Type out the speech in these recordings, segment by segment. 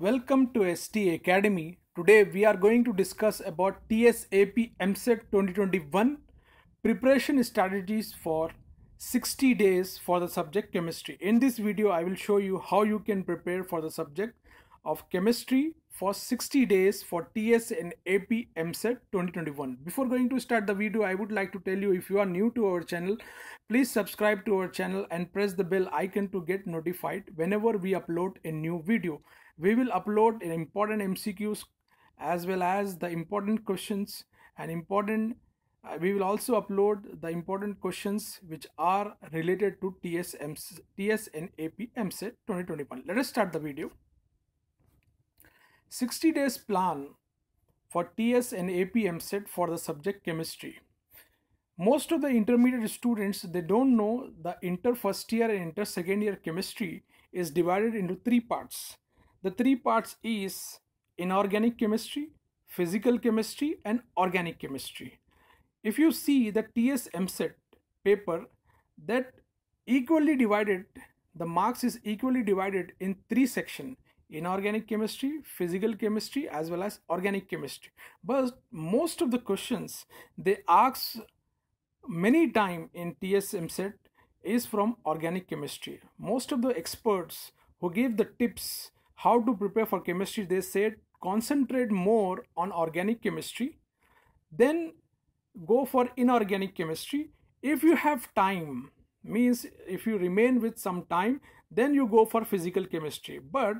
Welcome to STA Academy. Today we are going to discuss about TSAP EAMCET 2021 preparation strategies for 60 days for the subject chemistry. In this video I will show you how you can prepare for the subject of chemistry for 60 days for TS and AP EAMCET 2021. Before going to start the video, I would like to tell you if you are new to our channel, please subscribe to our channel and press the bell icon to get notified whenever we upload a new video. We will upload important MCQs as well as the important questions and important uh, we will also upload the important questions which are related to TS, TS and AP EAMCET 2021. Let us start the video. 60 days plan for TS and AP EAMCET for the subject chemistry. Most of the intermediate students, they don't know the inter first year and inter second year chemistry is divided into three parts. The three parts is inorganic chemistry, physical chemistry and organic chemistry. If you see the TS EAMCET paper that equally divided, the marks is equally divided in three sections inorganic chemistry, physical chemistry, as well as organic chemistry. But most of the questions they ask many time in TS EAMCET is from organic chemistry. Most of the experts who give the tips how to prepare for chemistry, they said concentrate more on organic chemistry, then go for inorganic chemistry. If you have time, means if you remain with some time, then you go for physical chemistry. But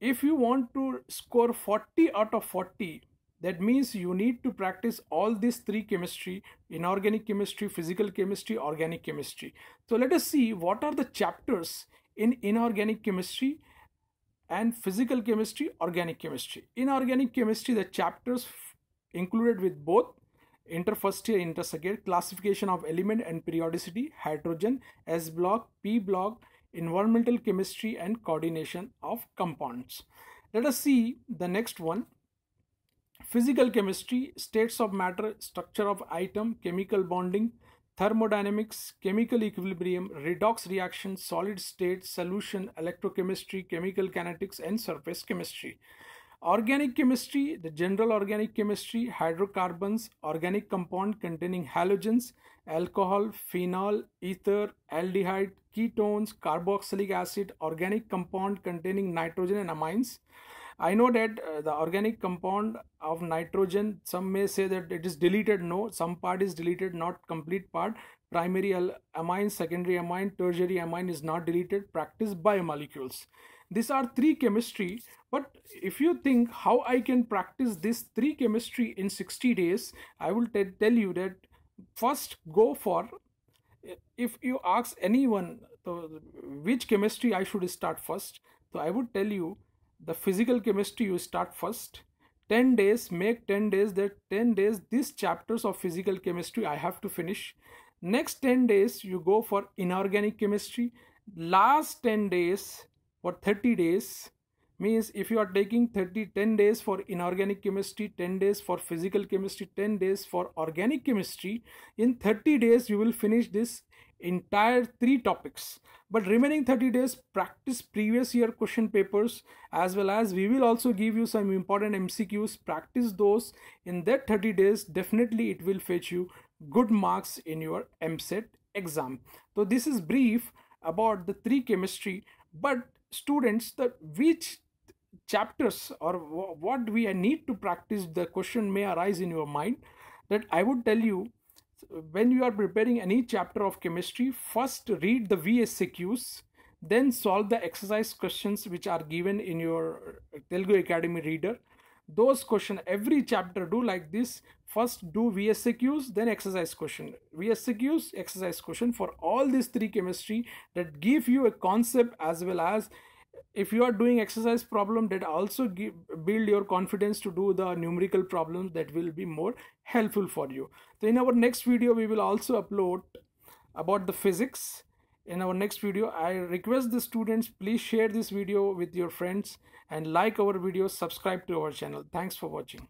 if you want to score 40 out of 40 that means you need to practice all these three chemistry inorganic chemistry physical chemistry organic chemistry. So let us see what are the chapters in inorganic chemistry and physical chemistry organic chemistry. Inorganic chemistry the chapters included with both inter first year inter second classification of element and periodicity hydrogen s block p block environmental chemistry and coordination of compounds. Let us see the next one. Physical chemistry, states of matter, structure of atom, chemical bonding, thermodynamics, chemical equilibrium, redox reaction, solid state, solution, electrochemistry, chemical kinetics, and surface chemistry. Organic chemistry, the general organic chemistry, hydrocarbons, organic compound containing halogens, alcohol, phenol, ether, aldehyde, ketones, carboxylic acid, organic compound containing nitrogen and amines. I know that uh, the organic compound of nitrogen, some may say that it is deleted. No, some part is deleted, not complete part. Primary amine, secondary amine, tertiary amine is not deleted. Practice biomolecules. These are three chemistry. But if you think how I can practice this three chemistry in 60 days, I will tell you that first go for if you ask anyone so which chemistry I should start first, so I would tell you the physical chemistry you start first. 10 days, make 10 days that 10 days these chapters of physical chemistry I have to finish. Next 10 days you go for inorganic chemistry. Last 10 days for 30 days? Means if you are taking 30 10 days for inorganic chemistry 10 days for physical chemistry 10 days for organic chemistry in 30 days you will finish this entire three topics. But remaining 30 days practice previous year question papers as well as we will also give you some important mcqs practice those. In that 30 days definitely it will fetch you good marks in your EAMCET exam. So this is brief about the three chemistry but students that which chapters or what we need to practice the question may arise in your mind that i would tell you when you are preparing any chapter of chemistry first read the vsqs then solve the exercise questions which are given in your telugu academy reader those question every chapter do like this. First do vsqs then exercise question. Vsqs exercise question for all these three chemistry that give you a concept as well as if you are doing exercise problem that also give, build your confidence to do the numerical problems that will be more helpful for you. So in our next video we will also upload about the physics in our next video i request the students please share this video with your friends and like our videos subscribe to our channel. Thanks for watching